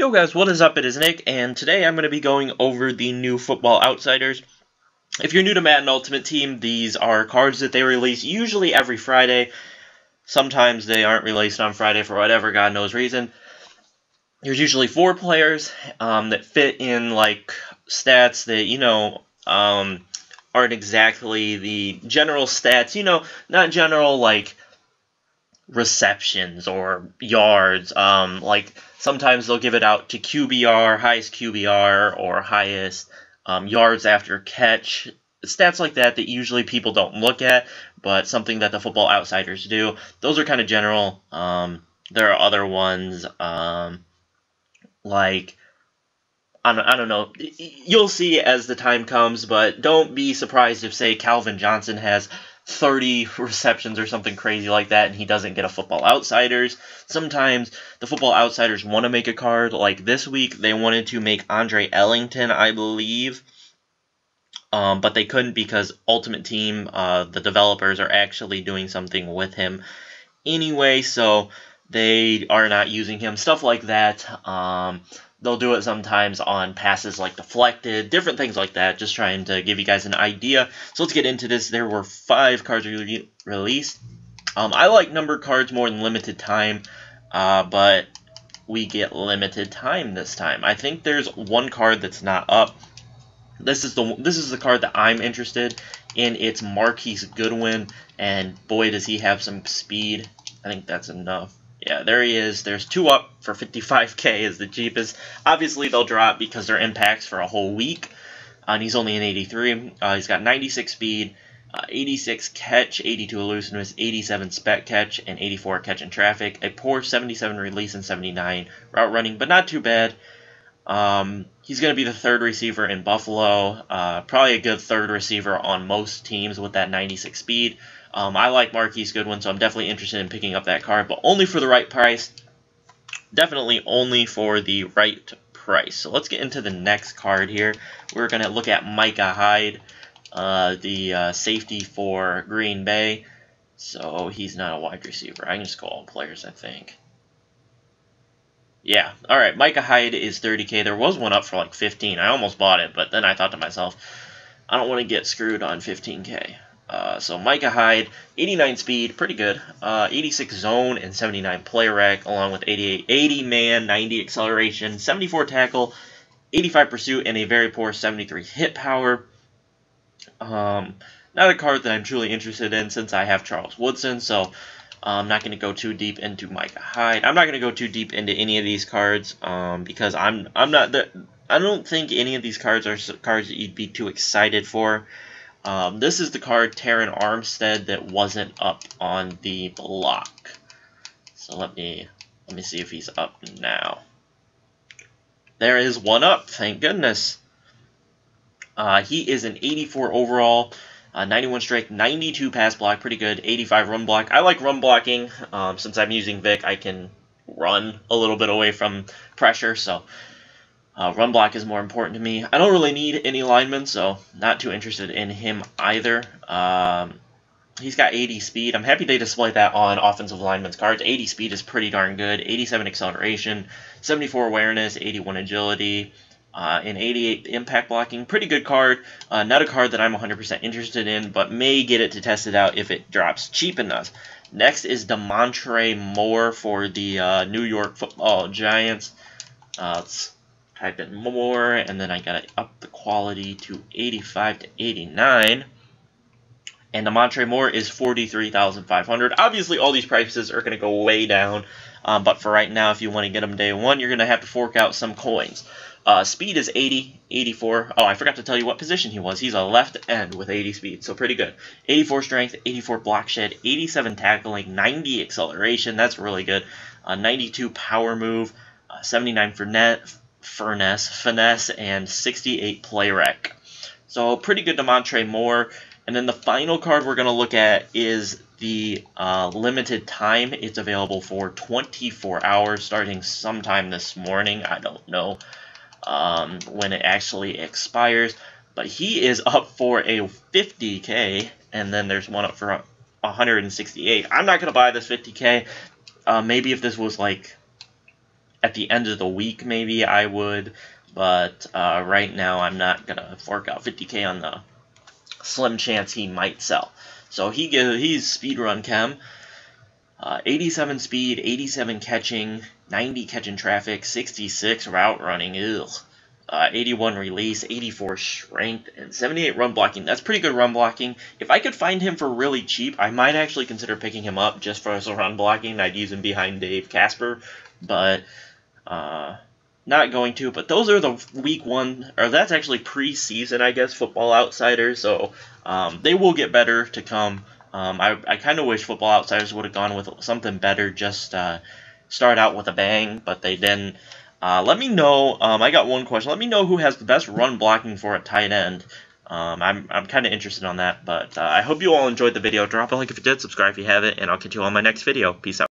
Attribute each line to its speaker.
Speaker 1: Yo guys, what is up? It is Nick, and today I'm going to be going over the new Football Outsiders. If you're new to Madden Ultimate Team, these are cards that they release usually every Friday. Sometimes they aren't released on Friday for whatever God knows reason. There's usually four players um, that fit in like stats that, you know, um, aren't exactly the general stats. You know, not general like receptions or yards. Um, like sometimes they'll give it out to QBR, highest QBR, or highest um, yards after catch. Stats like that that usually people don't look at, but something that the football outsiders do. Those are kind of general. Um, there are other ones um, like I don't, I don't know. You'll see as the time comes, but don't be surprised if, say, Calvin Johnson has 30 receptions or something crazy like that and he doesn't get a football outsiders. Sometimes the football outsiders want to make a card like this week they wanted to make andre ellington i believe. Um, but they couldn't because ultimate team uh, the developers are actually doing something with him anyway so they are not using him stuff like that um, They'll do it sometimes on passes like deflected, different things like that, just trying to give you guys an idea. So let's get into this. There were five cards re released. Um, I like numbered cards more than limited time, uh, but we get limited time this time. I think there's one card that's not up. This is the this is the card that I'm interested in. It's Marquise Goodwin, and boy does he have some speed. I think that's enough. Yeah, there he is. There's two up for 55k is the cheapest. Obviously, they'll drop because they're impacts for a whole week. Uh, and he's only an 83. Uh, he's got 96 speed, uh, 86 catch, 82 elusiveness, 87 spec catch, and 84 catch in traffic. A poor 77 release and 79 route running, but not too bad. Um, he's going to be the third receiver in Buffalo. Uh, probably a good third receiver on most teams with that 96 speed. Um, I like Marquise Goodwin, so I'm definitely interested in picking up that card, but only for the right price. Definitely only for the right price. So let's get into the next card here. We're going to look at Micah Hyde, uh, the uh, safety for Green Bay. So he's not a wide receiver. I can just call him players, I think. Yeah, alright, Micah Hyde is 30k. There was one up for like 15. I almost bought it, but then I thought to myself, I don't want to get screwed on 15k. Uh, so Micah Hyde, 89 speed, pretty good. Uh, 86 zone and 79 play rec, along with 88, 80 man, 90 acceleration, 74 tackle, 85 pursuit, and a very poor 73 hit power. Um, not a card that I'm truly interested in since I have Charles Woodson, so I'm not going to go too deep into Micah Hyde. I'm not going to go too deep into any of these cards um, because I'm I'm not the I don't think any of these cards are cards that you'd be too excited for. Um, this is the card Terron Armstead that wasn't up on the block. So let me let me see if he's up now. There is one up, thank goodness. Uh, he is an 84 overall, uh, 91 strike, 92 pass block, pretty good, 85 run block. I like run blocking. Um, since I'm using Vic, I can run a little bit away from pressure, so uh, run block is more important to me. I don't really need any linemen, so not too interested in him either. Um, he's got 80 speed. I'm happy they display that on offensive linemen's cards. 80 speed is pretty darn good. 87 acceleration, 74 awareness, 81 agility, uh, and 88 impact blocking. Pretty good card. Uh, not a card that I'm 100% interested in, but may get it to test it out if it drops cheap enough. Next is Damontre Moore for the uh, New York Football Giants. Uh, let's type in more, and then I gotta up the quality to 85 to 89. And Damontre Moore is 43,500. Obviously, all these prices are going to go way down. Um, but for right now, if you want to get them day one, you're going to have to fork out some coins. Uh, speed is 80, 84. Oh, I forgot to tell you what position he was. He's a left end with 80 speed, so pretty good. 84 strength, 84 block shed, 87 tackling, 90 acceleration. That's really good. Uh, 92 power move, uh, 79 for net, Furness, Finesse, and 68 Play Rec. So pretty good Damontre Moore. And then the final card we're going to look at is the uh, limited time. It's available for 24 hours starting sometime this morning. I don't know um, when it actually expires. But he is up for a 50k, and then there's one up for 168. I'm not going to buy this 50k. Uh, maybe if this was like at the end of the week, maybe I would. But uh, right now, I'm not going to fork out 50k on the slim chance he might sell. So he he's speed run chem. Uh, 87 speed, 87 catching, 90 catching traffic, 66 route running. Ew uh, 81 release, 84 strength, and 78 run blocking. That's pretty good run blocking. If I could find him for really cheap, I might actually consider picking him up just for his run blocking. I'd use him behind Dave Casper, but uh, not going to. But those are the week one, or that's actually preseason, I guess, Football Outsiders. So um, they will get better to come. Um, I, I kind of wish Football Outsiders would have gone with something better, just uh, start out with a bang, but they didn't. Uh, let me know. Um, I got one question. Let me know who has the best run blocking for a tight end. Um, I'm, I'm kind of interested on that, but uh, I hope you all enjoyed the video. Drop a like if you did, subscribe if you haven't, and I'll catch you on my next video. Peace out.